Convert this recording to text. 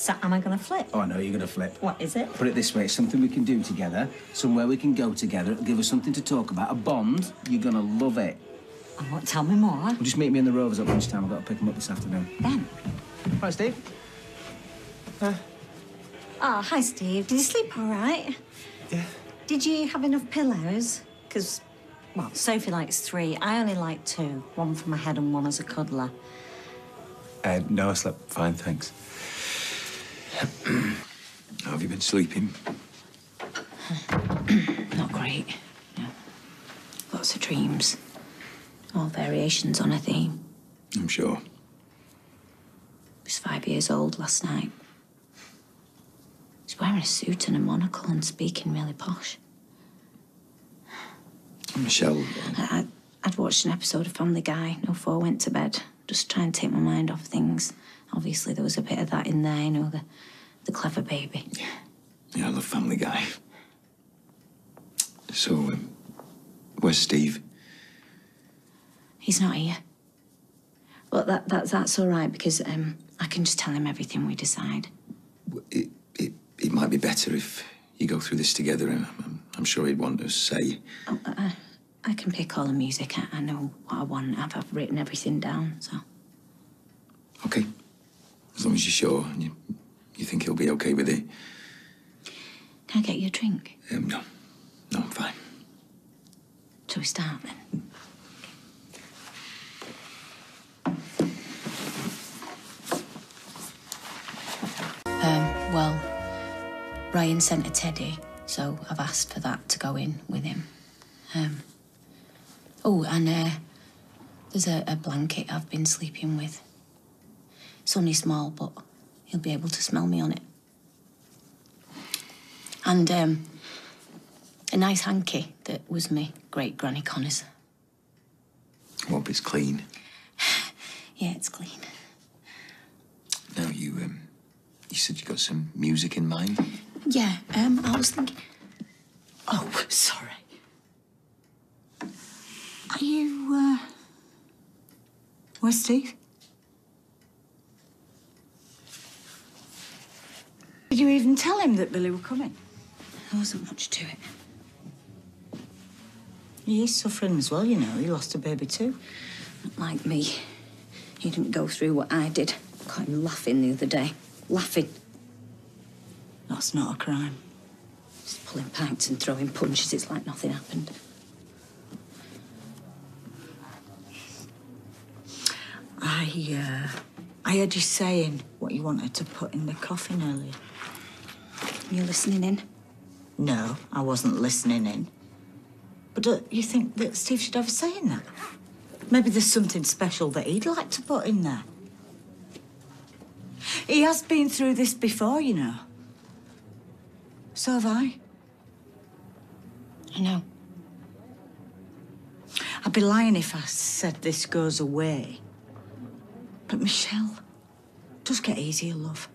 So am I going to flip? Oh, I know you're going to flip. What is it? Put it this way, it's something we can do together, somewhere we can go together, it'll give us something to talk about, a bond. You're going to love it. Oh, what? Tell me more. Well, just meet me in the Rovers at lunchtime. I've got to pick them up this afternoon. Ben. Right, Steve? Uh. Oh, hi, Steve. Did you sleep all right? Yeah. Did you have enough pillows? Because, well, Sophie likes three. I only like two. One for my head and one as a cuddler. Uh, no, I slept fine, thanks. How have you been sleeping? Not great. No. Lots of dreams. All variations on a theme. I'm sure. I was five years old last night. He's wearing a suit and a monocle and speaking really posh. Michelle, I, I, I'd watched an episode of Family Guy. No four went to bed. Just try and take my mind off things. Obviously, there was a bit of that in there, you know, the, the clever baby. yeah, I love Family Guy. So, um, where's Steve? He's not here. Well, that, that, that's all right because um, I can just tell him everything we decide. It, it, it might be better if you go through this together. I'm, I'm, I'm sure he'd want to say. Oh, I, I can pick all the music. I, I know what I want. I've, I've written everything down, so. Okay. As long as you're sure and you, you think he'll be okay with it. Can I get you a drink? Um, no. No, I'm fine. Shall we start then? Um, well, Ryan sent a teddy, so I've asked for that to go in with him. Um, oh, and uh, there's a, a blanket I've been sleeping with. It's only small, but he'll be able to smell me on it. And um, a nice hanky that was me great granny Connor's. Hope it's clean. Yeah, it's clean. Now, you, um, you said you got some music in mind? Yeah, um, I was thinking. Oh, sorry. Are you, uh... Where's Steve? You even tell him that Billy were coming? There wasn't much to it. He is suffering as well, you know. He lost a baby too. Not like me. He didn't go through what I did. Caught him laughing the other day. Laughing. That's not a crime. Just pulling pints and throwing punches. It's like nothing happened. I, uh... I heard you saying what you wanted to put in the coffin earlier. You listening in? No, I wasn't listening in. But do you think that Steve should have a say in that? Maybe there's something special that he'd like to put in there. He has been through this before, you know. So have I. I know. I'd be lying if I said this goes away. But Michelle, just get easier, love.